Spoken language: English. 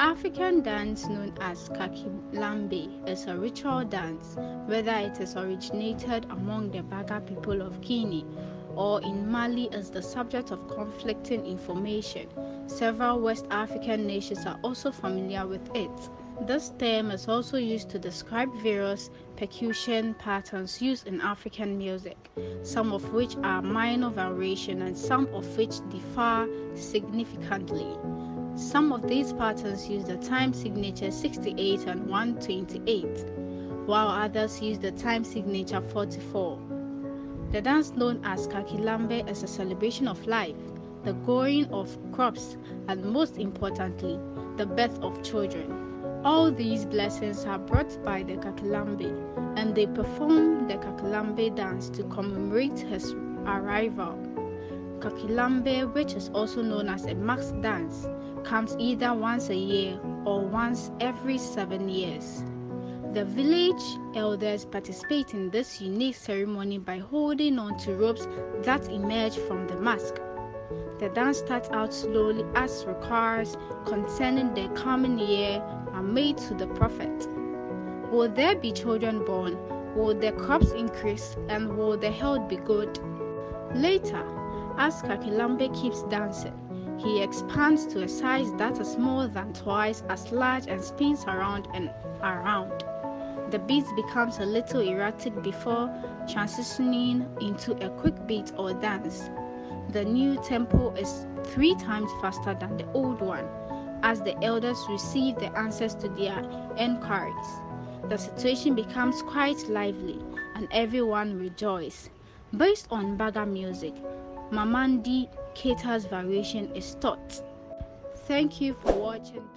African dance known as Kakilambe is a ritual dance, whether it is originated among the Baga people of Guinea or in Mali is the subject of conflicting information. Several West African nations are also familiar with it. This term is also used to describe various percussion patterns used in African music, some of which are minor variation and some of which differ significantly. Some of these patterns use the time signature 68 and 128, while others use the time signature 44. The dance known as Kakilambe is a celebration of life, the growing of crops, and most importantly, the birth of children. All these blessings are brought by the Kakilambe, and they perform the Kakilambe dance to commemorate his arrival. Kakilambe, which is also known as a max dance, comes either once a year or once every seven years. The village elders participate in this unique ceremony by holding on to ropes that emerge from the mask. The dance starts out slowly as requires concerning the coming year are made to the prophet. Will there be children born? Will the crops increase? And will the health be good? Later, as Kakilambe keeps dancing, he expands to a size that is more than twice as large and spins around and around. The beat becomes a little erratic before transitioning into a quick beat or dance. The new tempo is three times faster than the old one as the elders receive the answers to their enquiries. The situation becomes quite lively and everyone rejoices. Based on Baga music, Mamady Keita's variation is taught. Thank you for watching.